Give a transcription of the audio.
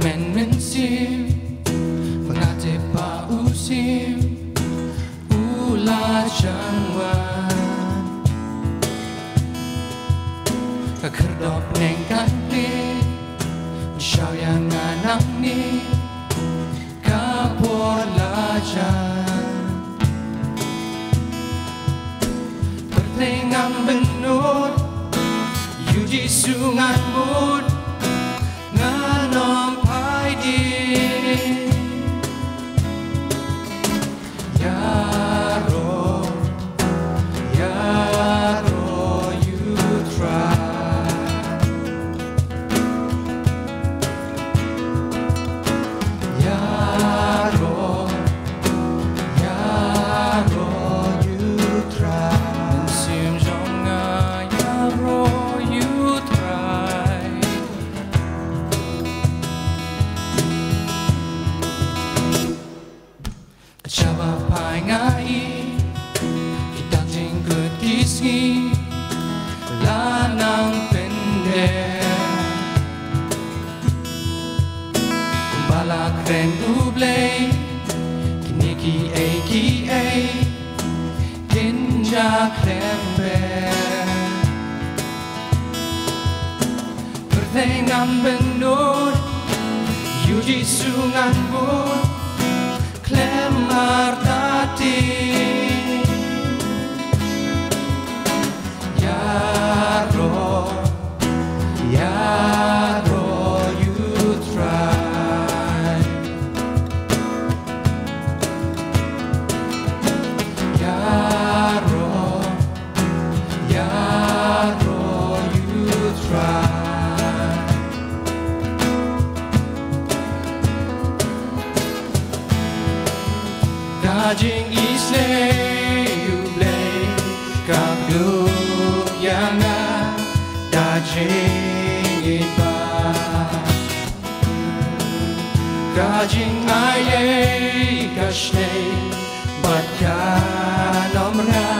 Menin sim Pangate pa usim Ula jangwan Kakerdop neng kanti Siyaw yang anak ni Kapor lajan Pertengang benut Yuji sungan mood Chaba pai ngai Kita jingkut kisgi Lanang pende Kumbala kren uble Kiniki ki e Kinja krembe Pertengan benur Yuji sungan bun clamar. Dajing isle uble Kablu yanga Dajing iba. Dajing aye kashne Batka nomra.